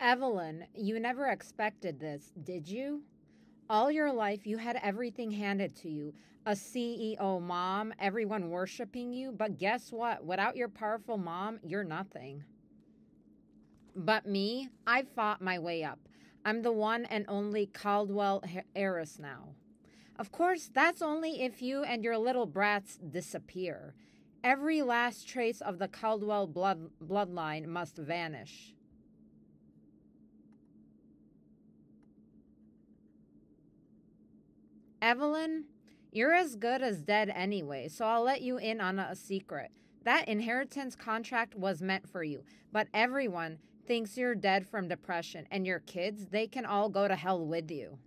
Evelyn, you never expected this, did you? All your life, you had everything handed to you a CEO mom, everyone worshiping you. But guess what? Without your powerful mom, you're nothing. But me, I fought my way up. I'm the one and only Caldwell heiress now. Of course, that's only if you and your little brats disappear. Every last trace of the Caldwell blood, bloodline must vanish. Evelyn, you're as good as dead anyway, so I'll let you in on a secret. That inheritance contract was meant for you, but everyone thinks you're dead from depression, and your kids, they can all go to hell with you.